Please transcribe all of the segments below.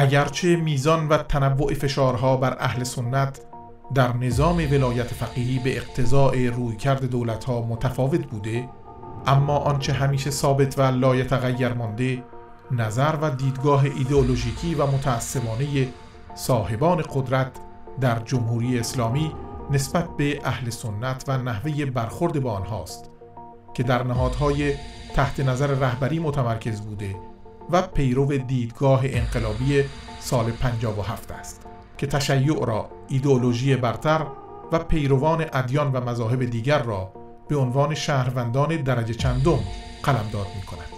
اگرچه میزان و تنوع فشارها بر اهل سنت در نظام ولایت فقیهی به اقتضاع رویکرد دولتها متفاوت بوده اما آنچه همیشه ثابت و لایتغیر مانده نظر و دیدگاه ایدئولوژیکی و متعصبانه صاحبان قدرت در جمهوری اسلامی نسبت به اهل سنت و نحوه برخورد با آنهاست که در نهادهای تحت نظر رهبری متمرکز بوده. و پیرو دیدگاه انقلابی سال 57 است که تشیع را ایدئولوژی برتر و پیروان ادیان و مذاهب دیگر را به عنوان شهروندان درجه چندم قلمداد می کند.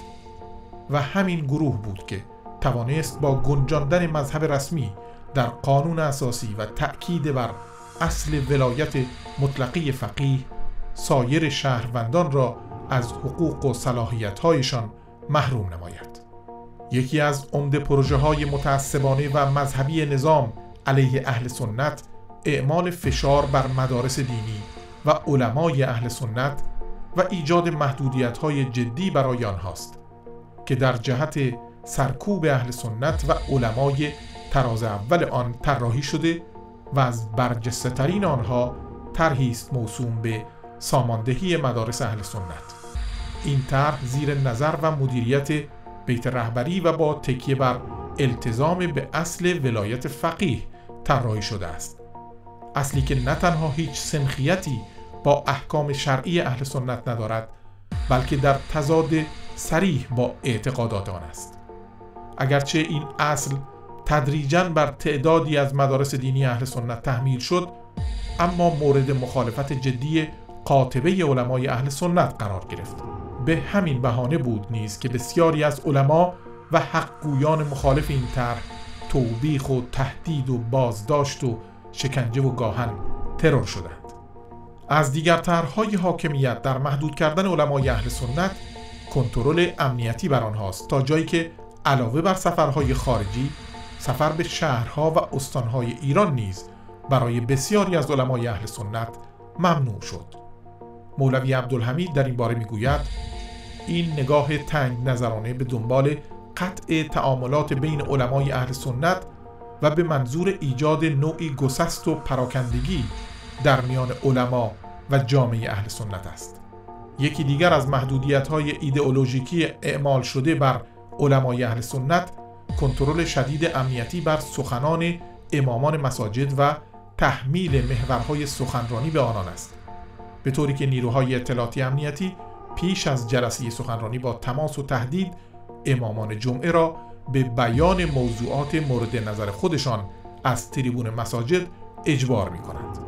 و همین گروه بود که توانست با گنجاندن مذهب رسمی در قانون اساسی و تأکید بر اصل ولایت مطلقی فقیه سایر شهروندان را از حقوق و صلاحیتهایشان محروم نماید. یکی از عمده پروژه های متعصبانه و مذهبی نظام علیه اهل سنت اعمال فشار بر مدارس دینی و علمای اهل سنت و ایجاد محدودیت های جدی برای آنهاست که در جهت سرکوب اهل سنت و علمای تراز اول آن طراحی شده و از برجسته ترین آنها طرحی است موسوم به ساماندهی مدارس اهل سنت. این طرح زیر نظر و مدیریت بیت رهبری و با تکیه بر التزام به اصل ولایت فقیه طراحی شده است. اصلی که نه تنها هیچ سنخیتی با احکام شرعی اهل سنت ندارد بلکه در تضاد سریح با اعتقادات آن است. اگرچه این اصل تدریجا بر تعدادی از مدارس دینی اهل سنت تحمیل شد اما مورد مخالفت جدی قاطبه علمای اهل سنت قرار گرفت. به همین بهانه بود نیز که بسیاری از علما و حقگویان مخالف این طرح توبیخ و تهدید و بازداشت و شکنجه و گاهن ترور شدند. از دیگر طرحهای حاکمیت در محدود کردن علمای اهل سنت کنترل امنیتی بر آنهاست تا جایی که علاوه بر سفرهای خارجی سفر به شهرها و استانهای ایران نیز برای بسیاری از علمای اهل سنت ممنوع شد. مولوی عبدالحمید در این باره می‌گوید این نگاه تنگ نظرانه به دنبال قطع تعاملات بین علمای اهل سنت و به منظور ایجاد نوعی گسست و پراکندگی در میان علما و جامعه اهل سنت است. یکی دیگر از محدودیت های ایدئولوژیکی اعمال شده بر علمای اهل سنت کنترل شدید امنیتی بر سخنان امامان مساجد و تحمیل محورهای سخنرانی به آنان است. به طوری که نیروهای اطلاعاتی امنیتی پیش از جلسه سخنرانی با تماس و تهدید امامان جمعه را به بیان موضوعات مورد نظر خودشان از تریبون مساجد اجبار می کنند.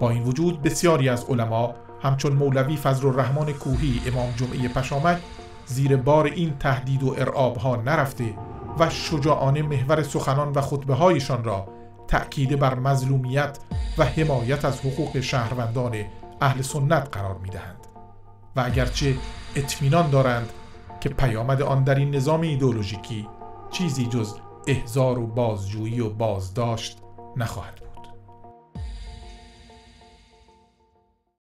با این وجود بسیاری از علما همچون مولوی فضل الرحمن کوهی امام جمعه پشامک زیر بار این تهدید و ارعاب ها نرفته و شجاعانه محور سخنان و خطبه هایشان را تأکید بر مظلومیت و حمایت از حقوق شهروندان اهل سنت قرار می دهند و اگرچه اطمینان دارند که پیامد آن در این نظام ایدولوژیکی چیزی جز احزار و بازجویی و بازداشت نخواهد